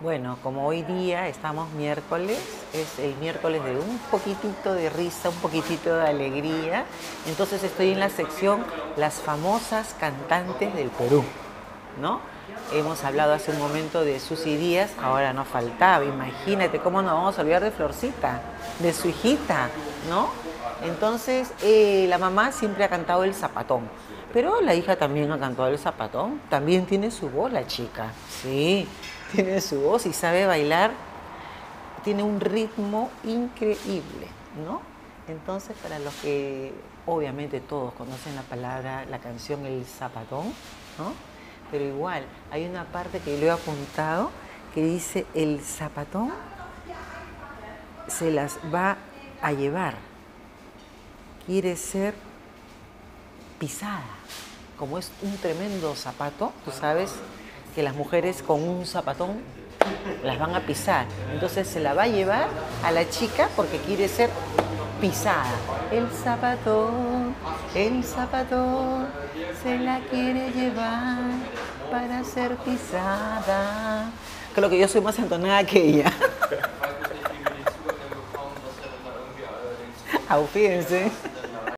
Bueno, como hoy día estamos miércoles, es el miércoles de un poquitito de risa, un poquitito de alegría. Entonces estoy en la sección Las famosas cantantes del Perú, ¿no? Hemos hablado hace un momento de Susy Díaz, ahora no faltaba, imagínate cómo nos vamos a olvidar de Florcita, de su hijita, ¿no? Entonces, eh, la mamá siempre ha cantado el zapatón, pero la hija también ha cantado el zapatón, también tiene su voz la chica, sí, tiene su voz y sabe bailar, tiene un ritmo increíble, ¿no? Entonces, para los que obviamente todos conocen la palabra, la canción El Zapatón, ¿no? Pero igual, hay una parte que lo he apuntado que dice, el zapatón se las va a llevar, quiere ser pisada. Como es un tremendo zapato, tú sabes que las mujeres con un zapatón las van a pisar. Entonces se la va a llevar a la chica porque quiere ser pisada. El zapatón, el zapatón se la quiere llevar para ser pisada. Creo que yo soy más entonada que ella. Au, fíjense.